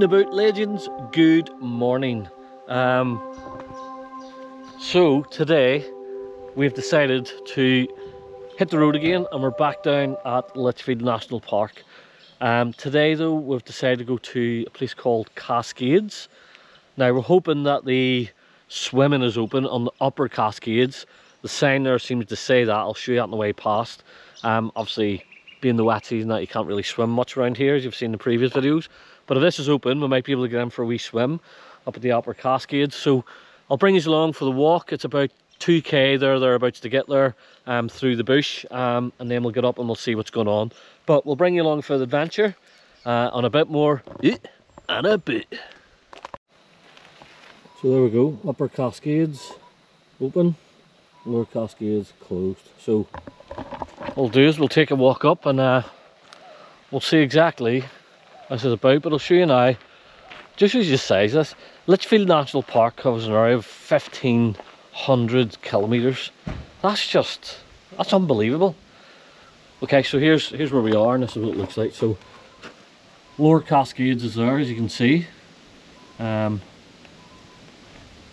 About legends, good morning. Um, so today we've decided to hit the road again and we're back down at Litchfield National Park. Um, today though we've decided to go to a place called Cascades. Now we're hoping that the swimming is open on the upper Cascades. The sign there seems to say that, I'll show you on the way past. Um, obviously being the wet season that you can't really swim much around here as you've seen in the previous videos. But if this is open, we might be able to get in for a wee swim up at the upper Cascades. So I'll bring you along for the walk. It's about 2k there, thereabouts to get there um, through the bush. Um, and then we'll get up and we'll see what's going on. But we'll bring you along for the adventure uh, on a bit more and a bit. So there we go, upper Cascades open, lower Cascades closed. So we'll do is we'll take a walk up and uh, we'll see exactly this is about, but I'll show you now. Just as you size this, Litchfield National Park covers an area of 1500 kilometres. That's just, that's unbelievable. Okay, so here's here's where we are, and this is what it looks like. So, Lower Cascades is there, as you can see. Um,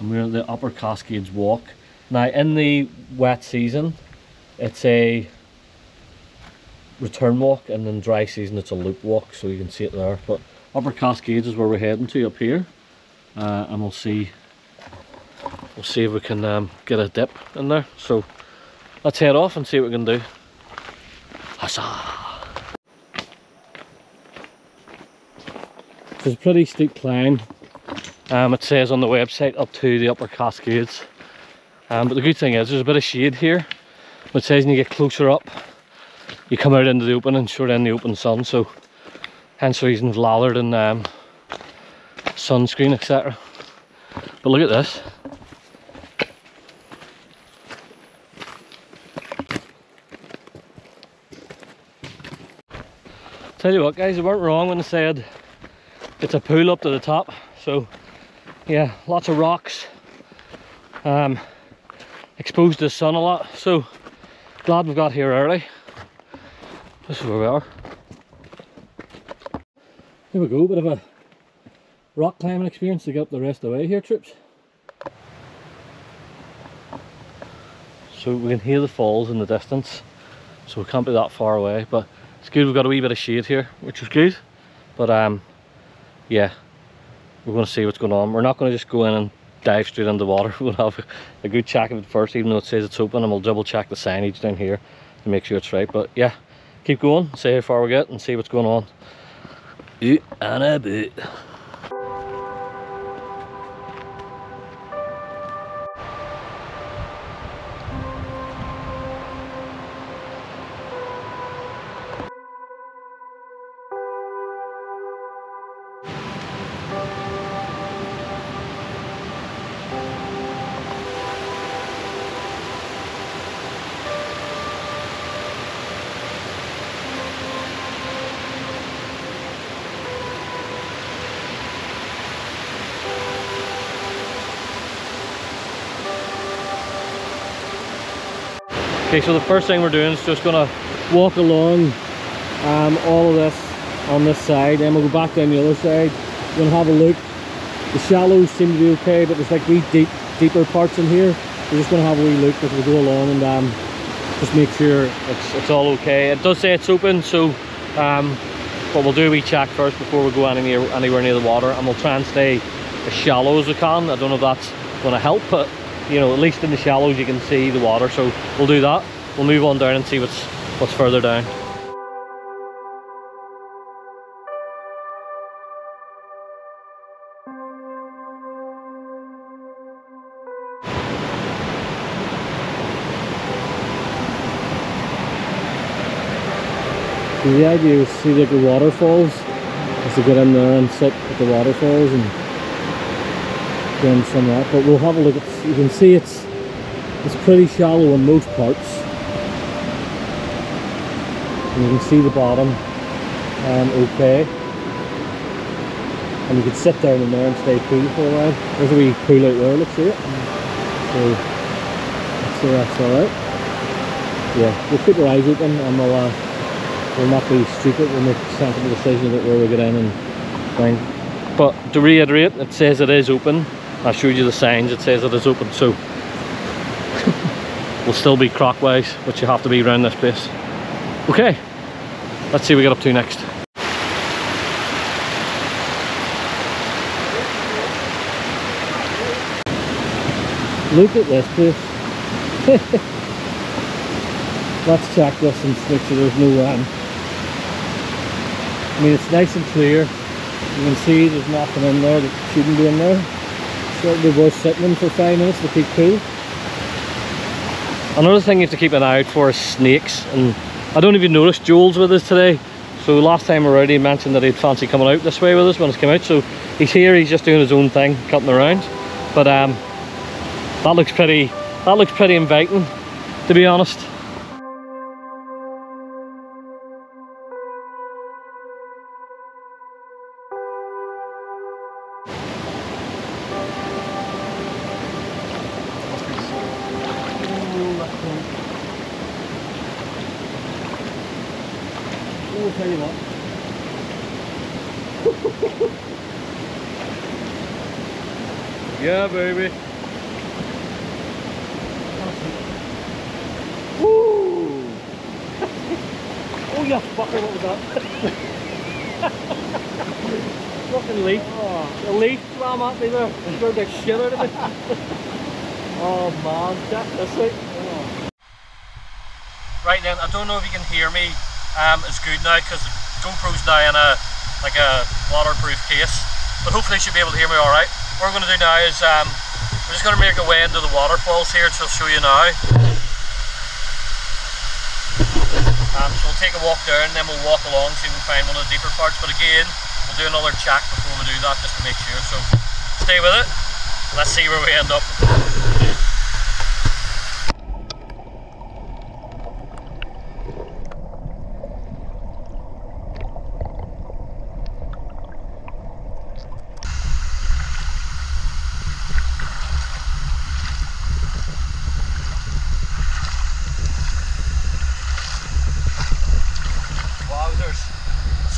and we're at the Upper Cascades Walk. Now, in the wet season, it's a return walk and then dry season it's a loop walk so you can see it there. But upper cascades is where we're heading to up here. Uh, and we'll see we'll see if we can um, get a dip in there. So let's head off and see what we can do. Huzzah! it's a pretty steep climb. Um, it says on the website up to the upper cascades. Um, but the good thing is there's a bit of shade here. Which says when you get closer up you come out into the open and short in the open sun so hence the reason lathered and um, sunscreen etc but look at this. Tell you what guys they weren't wrong when they said it's a pool up to the top. So yeah lots of rocks um, exposed to the sun a lot. So glad we've got here early this is where we are. Here we go, bit of a rock climbing experience to get up the rest of the way here, troops. So we can hear the falls in the distance, so we can't be that far away, but it's good we've got a wee bit of shade here, which is good. But um, yeah, we're going to see what's going on. We're not going to just go in and dive straight into the water. We'll have a good check of it first, even though it says it's open, and we'll double check the signage down here to make sure it's right. But yeah, keep going, see how far we get and see what's going on. Out and about. Okay, so the first thing we're doing is just gonna walk along um, all of this on this side, and we'll go back down the other side. We're gonna have a look. The shallows seem to be okay, but there's like wee deep, deeper parts in here. We're just gonna have a wee look as we go along and um, just make sure it's, it's all okay. It does say it's open, so um, but we'll do a wee check first before we go anywhere, anywhere near the water, and we'll try and stay as shallow as we can. I don't know if that's gonna help, but you know, at least in the shallows you can see the water. So we'll do that. We'll move on down and see what's what's further down. So the idea is to see like the waterfalls, is to get in there and sit at the waterfalls and done some of that but we'll have a look at you can see it's it's pretty shallow in most parts. And you can see the bottom um, okay. And you can sit down in there and stay cool for a while. There's a wee pool out there let's see it. So let's see that's alright yeah we'll keep our eyes open and we'll uh, we'll not be stupid we'll make a sensible decision about where we get in and find. But to reiterate, it says it is open. I showed you the signs, it says that it is open, so we'll still be Crocwise, which you have to be around this place. Okay, let's see what we get up to next. Look at this place. Let's check this and make sure there's no um, I mean it's nice and clear. You can see there's nothing in there that shouldn't be in there. It'll worth sitting in for five minutes to keep cool. Another thing you have to keep an eye out for is snakes and I don't even notice Joel's with us today. So last time we were out he mentioned that he'd fancy coming out this way with us when he's come out. So he's here, he's just doing his own thing, cutting around. But um that looks pretty that looks pretty inviting to be honest. Oh, tell you what. yeah, baby. Woo! oh, yeah, fucker, what was that? Fucking leaf. Oh, the leaf swam at me there. Scared the shit out of me. oh, man, check this out. Oh. Right then, I don't know if you can hear me um, is good now because the GoPro's now in a like a waterproof case but hopefully you should be able to hear me alright. What we're going to do now is um, we're just going to make our way into the waterfalls here which I'll show you now. Um, so we'll take a walk down and then we'll walk along so you can find one of the deeper parts but again we'll do another check before we do that just to make sure so stay with it let's see where we end up.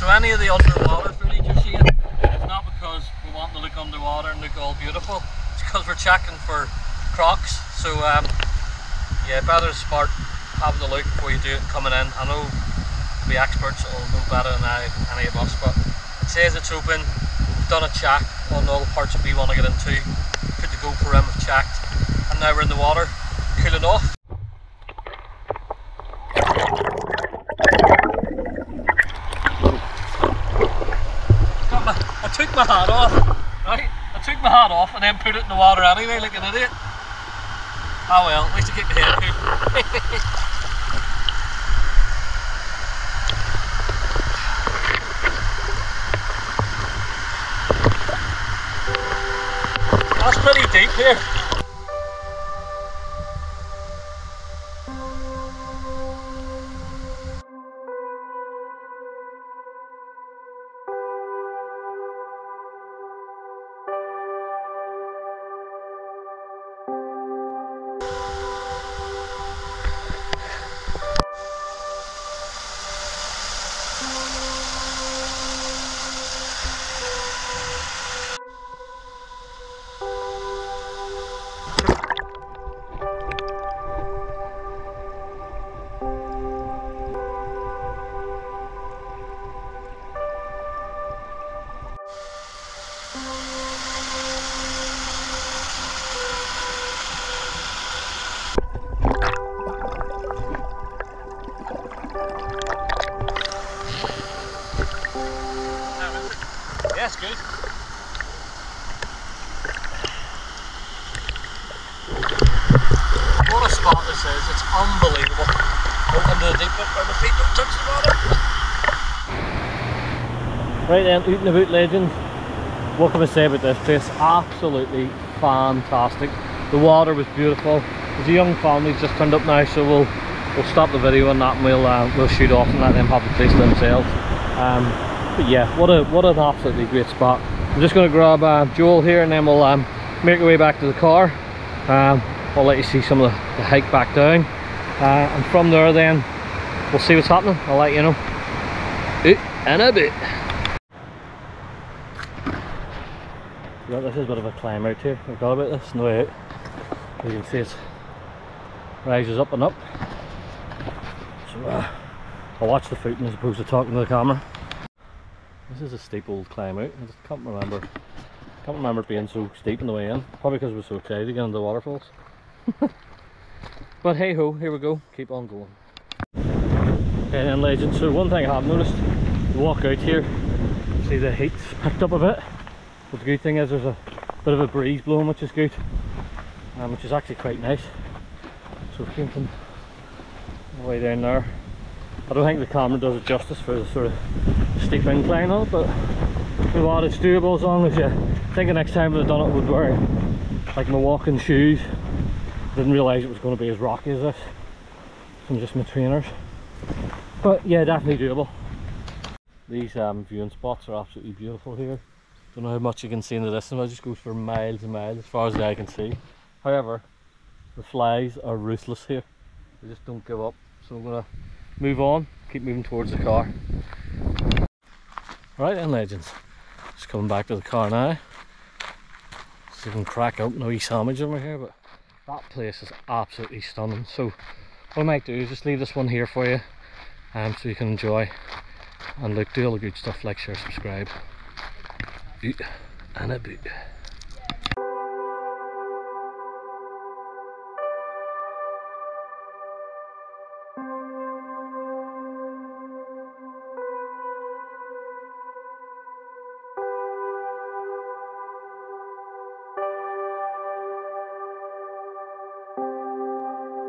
So any of the underwater footage you're seeing, it's not because we want to look underwater and look all beautiful, it's because we're checking for crocs. So um, yeah, better smart having a look before you do it coming in. I know the experts will know better than I, any of us, but it says it's open, we've done a check on all the parts that we want to get into, put the GoPro in, we've checked, and now we're in the water, cooling off. took my hat off, right? I took my hat off and then put it in the water anyway, like an idiot. Oh well, at least I keep my cool. That's pretty deep here. Yes, good. What a spot this is, it's unbelievable. Open to the deep the feet don't touch the water. Right then, Out and About Legends. What can I say about this place? Absolutely fantastic. The water was beautiful. There's a young family just turned up now, so we'll we'll stop the video on that and we'll uh, we'll shoot off and let them have the place to themselves. Um, but yeah, what a what an absolutely great spot. I'm just going to grab uh, Joel here and then we'll um, make our way back to the car. Um, I'll let you see some of the, the hike back down. Uh, and from there then, we'll see what's happening. I'll let you know. in a bit. Yeah, this is a bit of a climb out here. I forgot about this the way out. You can see it rises up and up. So uh, I'll watch the footing as opposed to talking to the camera. This is a steep old climb out. I just can't remember can't remember it being so steep on the way in. Probably because we're so excited to get into the waterfalls. but hey ho, here we go. Keep on going. Okay then legends, so one thing I have noticed, walk out here, see the heat's picked up a bit. But the good thing is there's a bit of a breeze blowing which is good. Um, which is actually quite nice. So we came from way down there. I don't think the camera does it justice for the sort of steep incline on it, but know what, it's doable as long as you I think the next time I've done it would wear like my walking shoes. Didn't realise it was going to be as rocky as this from just my trainers. But yeah, definitely doable. These um, viewing spots are absolutely beautiful here. Don't know how much you can see in the distance, it just goes for miles and miles as far as the eye can see. However, the flies are ruthless here. They just don't give up. So I'm gonna move on, keep moving towards the car. Right then legends, just coming back to the car now. So you can crack open a wee sandwich over here, but that place is absolutely stunning. So what I might do is just leave this one here for you um, so you can enjoy and look, do all the good stuff like share subscribe boot and a boot